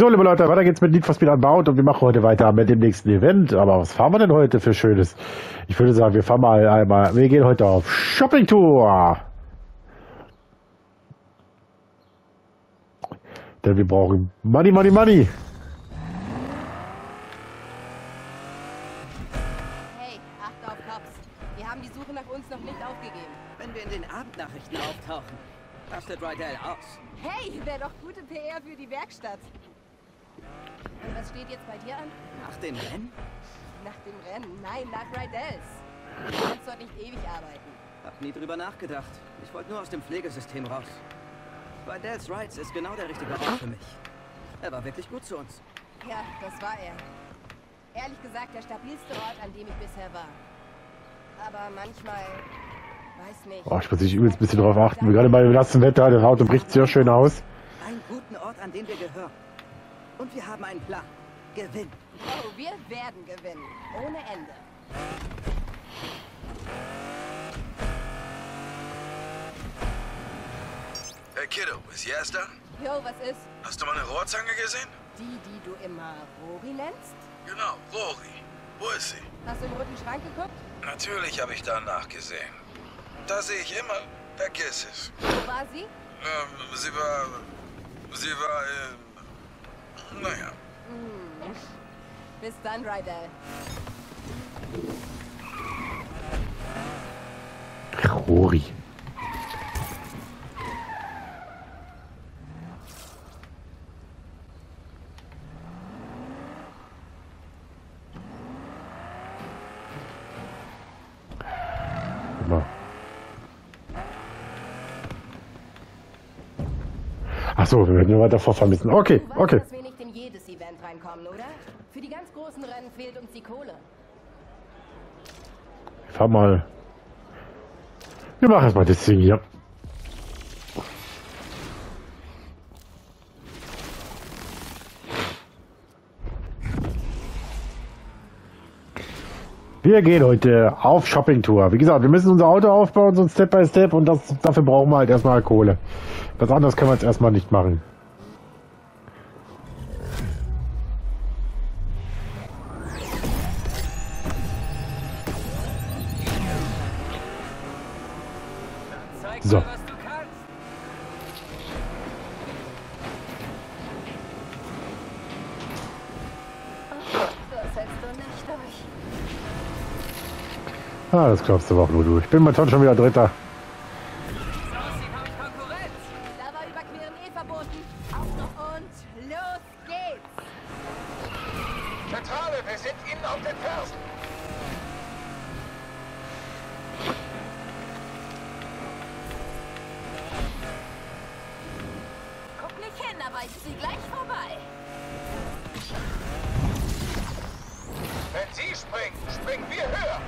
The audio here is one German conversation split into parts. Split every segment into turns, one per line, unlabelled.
So, liebe Leute, weiter geht's mit Need for Speed Unbound und wir machen heute weiter mit dem nächsten Event. Aber was fahren wir denn heute für Schönes? Ich würde sagen, wir fahren mal einmal, wir gehen heute auf Shopping Tour. Denn wir brauchen Money, Money, Money.
Hey, acht auf Cops. Wir haben die Suche nach uns noch nicht aufgegeben.
Wenn wir in den Abendnachrichten auftauchen, rastet Rydell aus.
Hey, wäre doch gute PR für die Werkstatt. Und was steht jetzt bei dir an?
Nach dem Rennen?
Nach dem Rennen? Nein, nach Rydells. Du kannst dort nicht ewig arbeiten.
Hab nie drüber nachgedacht. Ich wollte nur aus dem Pflegesystem raus. Rydells Rides ist genau der richtige Ort für mich. Er war wirklich gut zu uns.
Ja, das war er. Ehrlich gesagt, der stabilste Ort, an dem ich bisher war. Aber manchmal, weiß nicht.
Oh, ich muss sich übelst ein bisschen drauf achten. Gerade bei dem nassen Wetter, das Auto bricht sehr schön aus.
Einen guten Ort, an dem wir gehören. Und wir haben einen Plan. Gewinn.
Oh, wir werden gewinnen. Ohne Ende.
Hey Kiddo, ist Jazz da?
Jo, was ist?
Hast du meine Rohrzange gesehen?
Die, die du immer Rory nennst?
Genau, Rory. Wo ist sie?
Hast du im roten Schrank geguckt?
Natürlich habe ich da nachgesehen. Da sehe ich immer... Vergiss es.
Wo war sie?
Ähm, sie war... Sie war... Äh, naja.
Hm. Bis dann, Rydell.
Rory. So, wir werden nur weiter vorfahren müssen. Okay, okay.
dass wir nicht in jedes Event reinkommen, oder? Für die ganz großen Rennen fehlt uns die Kohle.
Ich fahr mal. Wir machen erstmal das Ding hier. Wir gehen heute auf Shoppingtour. Wie gesagt, wir müssen unser Auto aufbauen, so Step by Step und das, dafür brauchen wir halt erstmal Kohle. Was anderes können wir jetzt erstmal nicht machen. So.
Das hältst du nicht durch.
Ah, das glaubst du auch nur du. Ich bin mal schon wieder Dritter.
So aussieht, habe ich Konkurrenz.
Da war Überqueren eh verboten. Und los geht's.
Zentrale, wir sind Ihnen auf den Fersen.
Guck nicht hin, aber ich zieh gleich vorbei.
Wenn Sie springen, springen wir höher.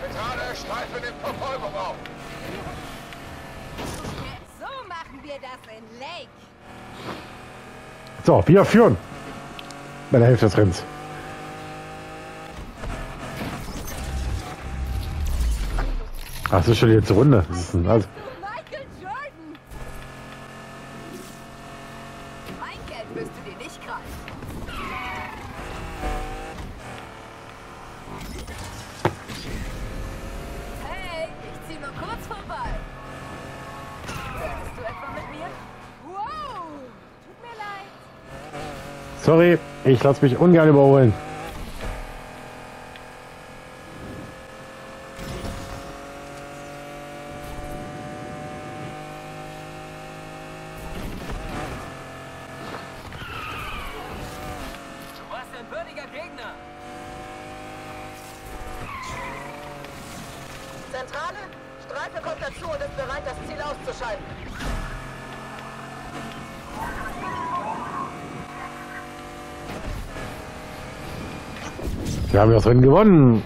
Zentrale, Streifen in Verfolgung auf.
So machen wir das in Lake.
So, wir führen. Bei der Hälfte des Rennens. Ach, das ist schon die letzte Runde. Das ist ein, also, sorry, ich lasse mich ungern überholen.
Du warst ein würdiger Gegner.
Zentrale, Streife kommt dazu und ist bereit, das Ziel auszuschalten.
Wir haben das Rennen gewonnen.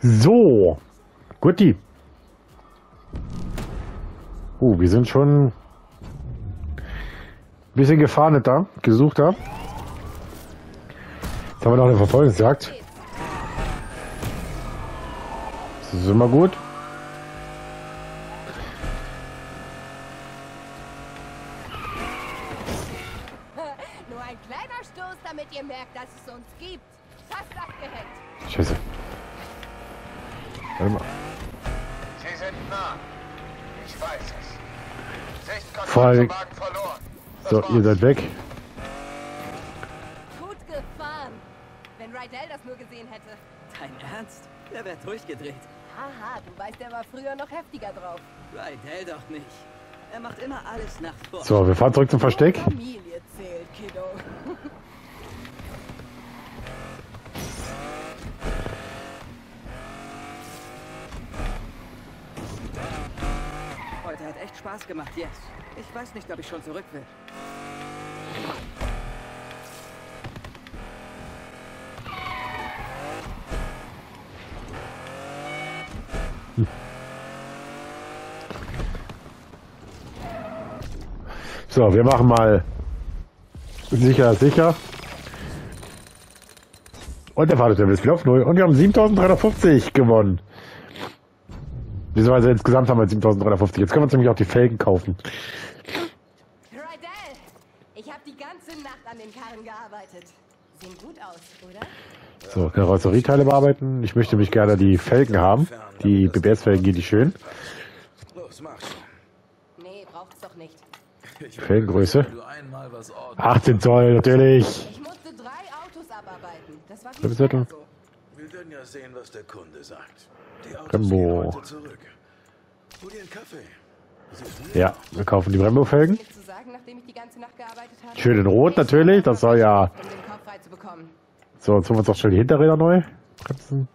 So, guti. Oh, wir sind schon ein bisschen gefahrneter, gesuchter. Jetzt haben wir noch eine Verfolgungsjagd. Das ist immer gut.
Fast abgehängt.
Scheiße. Warte mal.
Sie sind nah. Ich weiß es. Sichtkontakt
Vor allem-
verloren. Das
So,
war's.
ihr seid weg.
Gut gefahren. Wenn Rydell das nur gesehen hätte.
Dein Ernst? Der wäre durchgedreht.
Haha, du weißt, der war früher noch heftiger drauf.
Rydell doch nicht. Er macht immer alles nach Vorschrift.
So, wir fahren zurück zum Versteck.
Familie zählt, Kiddo.
Heute hat echt Spaß gemacht, yes. Ich weiß nicht, ob ich schon zurück will.
So, wir machen mal sicher, sicher. Und der Fahrtlevel ist wieder auf null. Und wir haben 7350 gewonnen. Beziehungsweise insgesamt haben wir 7350. Jetzt können wir uns nämlich auch die Felgen kaufen.
Rydell, ich habe die ganze Nacht an den Karren gearbeitet. Sehen gut aus, oder?
So, Karosserieteile bearbeiten. Ich möchte mich gerne die Felgen haben. Die BBS-Felgen gehen die schön.
Los, mach schon.
Nee, braucht's doch nicht.
Ich
Felgengröße.
Wenn du einmal was ordentlich
18 Zoll, natürlich.
Ich musste drei Autos abarbeiten. Das war viel so.
Wir werden ja sehen, was der Kunde sagt.
Brembo. Ja, wir kaufen die Brembo-Felgen. Schön in Rot natürlich. Das soll ja... So, jetzt holen wir uns auch schnell die Hinterräder neu. Bremsen.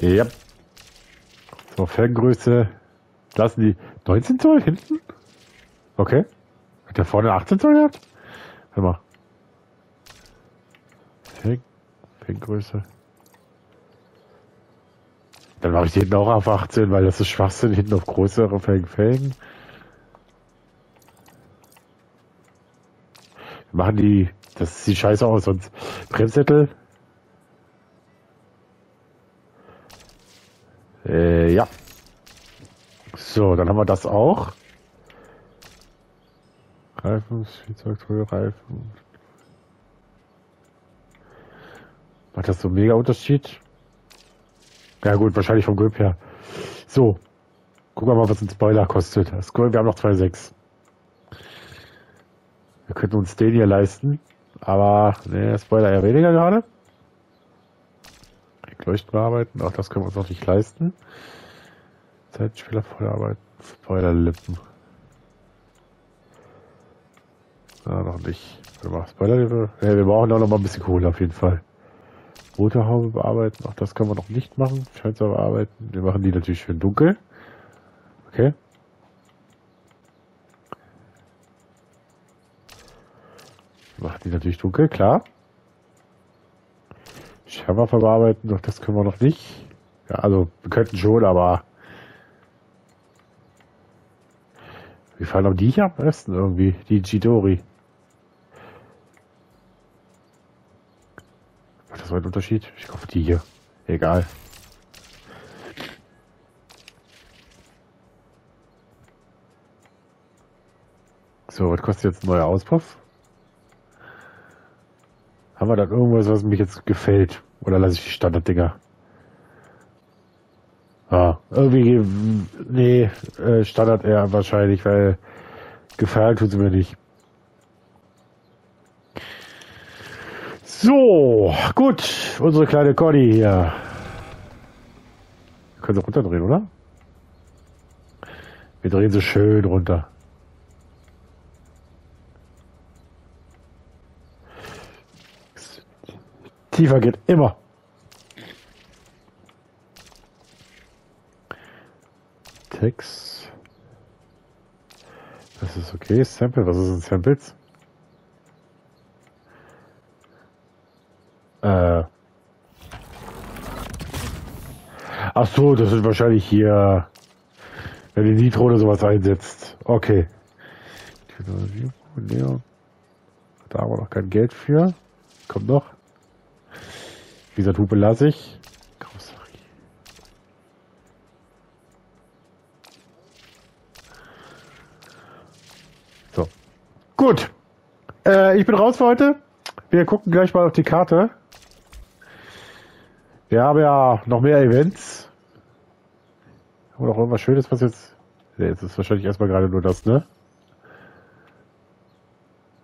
Ja. So, Felgengröße. Lassen die 19 Zoll hinten? Okay. Hat der vorne 18 Zoll gehabt? Warte mal. Felgen, Felgengröße. Dann mache ich hinten auch auf 18, weil das ist Schwachsinn, hinten auf größere Felgen Felgen. Machen die, das sieht scheiße aus, sonst Bremssättel. Äh, ja. So, dann haben wir das auch. Reifen, Spielzeugtool, Reifen. Macht das so einen mega Unterschied? Ja gut, wahrscheinlich vom Grip her. So. Gucken wir mal, was ein Spoiler kostet. Das, wir haben noch 2,6. Wir könnten uns den hier leisten. Aber, ne, Spoiler eher weniger gerade. Leuchten bearbeiten, auch das können wir uns noch nicht leisten. Zeitspieler vorarbeiten, Spoilerlippen. Ah, noch nicht. Mal, Spoilerlippe. Ja, wir brauchen auch noch mal ein bisschen Kohle auf jeden Fall. Motorhaube bearbeiten, auch das können wir noch nicht machen. Schalter bearbeiten. Wir machen die natürlich schön dunkel. Okay. Machen die natürlich dunkel, klar. Schärfer bearbeiten, doch das können wir noch nicht. Ja, also wir könnten schon, aber wie fallen auch die hier am besten irgendwie, die Chidori. Einen Unterschied? Ich kaufe die hier. Egal. So, was kostet jetzt ein neuer Auspuff? Haben wir da irgendwas, was mich jetzt gefällt? Oder lasse ich die Standarddinger? Ah, irgendwie, nee, äh, Standard eher wahrscheinlich, weil gefallen tut sie mir nicht. So, gut, unsere kleine Conny hier. Wir können sie runterdrehen, oder? Wir drehen sie schön runter. Tiefer geht immer. Text. Das ist okay. Sample. Was ist ein Samples? Ach so, das ist wahrscheinlich hier, wenn die Nitro oder sowas einsetzt. Okay. Da haben wir noch kein Geld für. Kommt noch. Gesagt, Hupe lasse ich. So. Gut. Äh, ich bin raus für heute. Wir gucken gleich mal auf die Karte. Wir haben ja noch mehr Events. Wir noch irgendwas Schönes, was jetzt... Nee, jetzt ist wahrscheinlich erstmal gerade nur das, ne?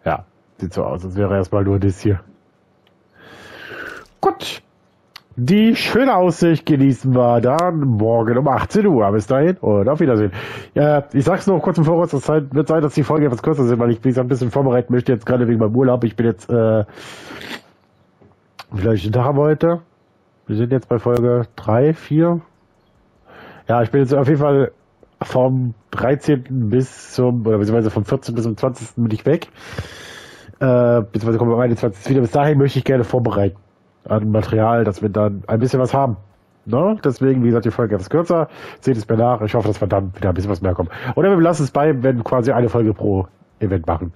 Ja, sieht so aus, als wäre erstmal nur das hier. Gut. Die schöne Aussicht genießen wir dann morgen um 18 Uhr. Bis dahin und auf Wiedersehen. Ja, ich sag's noch kurz im Voraus, es wird sein, dass die Folge etwas kürzer sind, weil ich mich ein bisschen vorbereiten möchte, jetzt gerade wegen meinem Urlaub. Ich bin jetzt, äh, vielleicht einen Tag heute. Wir sind jetzt bei Folge 3, 4. Ja, ich bin jetzt auf jeden Fall vom 13. bis zum, oder beziehungsweise vom 14. bis zum 20. bin ich weg. Äh, beziehungsweise kommen am 21. wieder. Bis dahin möchte ich gerne vorbereiten an Material, dass wir dann ein bisschen was haben. Ne? Deswegen, wie gesagt, die Folge etwas kürzer. Seht es mir nach. Ich hoffe, dass wir dann wieder ein bisschen was mehr kommen. Oder wir lassen es bei, wenn quasi eine Folge pro Event machen.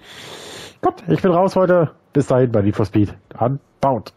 Gut, ich bin raus heute. Bis dahin bei Need for Speed. Unbound.